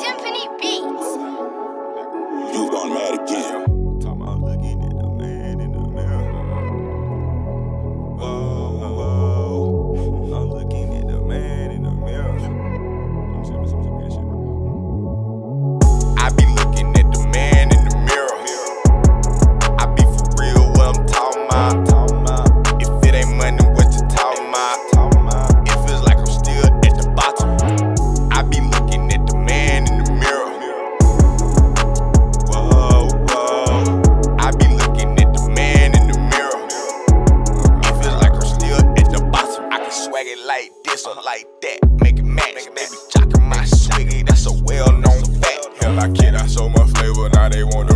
Timpani Beats. You gone mad again. like that, make it match. Baby, jockin' my swiggy, that's a well known fact. Hell, I kid, I show my flavor, now they want to.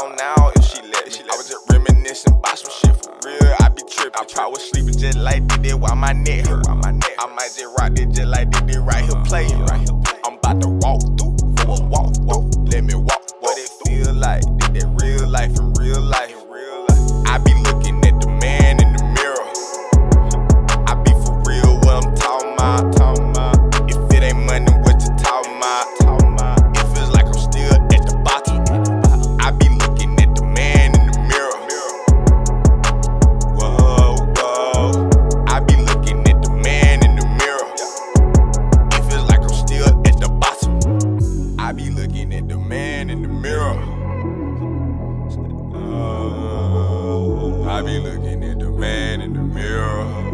down now if she let me. I was just reminiscing about some shit for real. I be tripping. I probably was sleeping just like this, did while my neck hurt. I might just rock this just like they did right here playing. I'm about to walk through. I be looking at the man in the mirror.